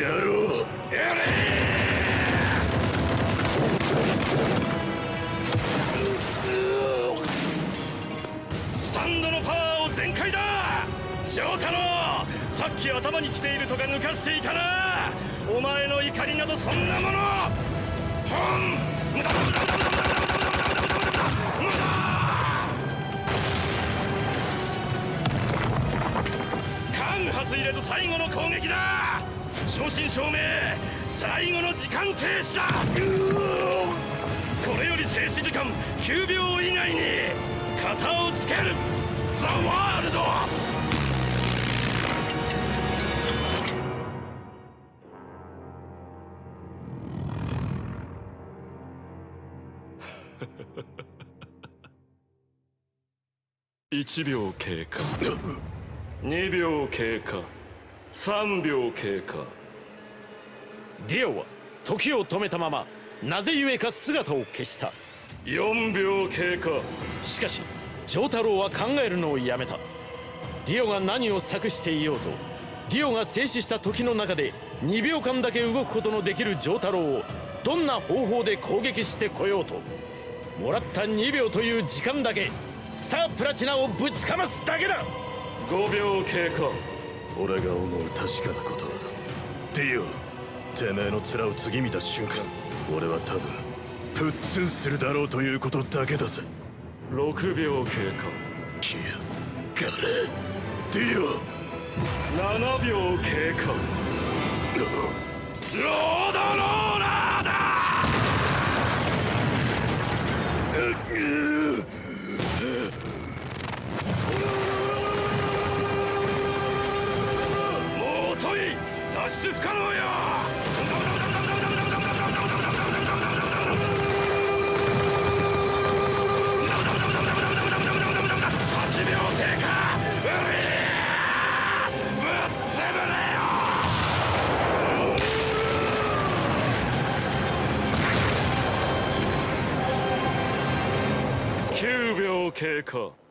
やろう。やれスタンドのパワーを全開だ翔太郎さっき頭に来ているとか抜かしていたなお前の怒りなどそんなもの本無駄無駄無駄無駄間髪入れず最後の攻撃だ正真正銘最後の時間停止だ。これより静止時間9秒以内に型をつける。ザ・ワールド。1秒経過。2秒経過3秒経過。ディオは時を止めたままなぜゆえか姿を消した。4秒経過。しかし丈太郎は考えるのをやめた。ディオが何を策していようとディオが静止した時の中で2秒間だけ動くことのできる丈太郎をどんな方法で攻撃してこようともらった2秒という時間だけスタープラチナをぶちかますだけだ。5秒経過俺が思う確かなこと。はディオてめえの面を次見た瞬間。俺は多分プッツンするだろうということだけだぜ。6秒経過。キアガレディオ7秒経過。ロードローラー9秒経過。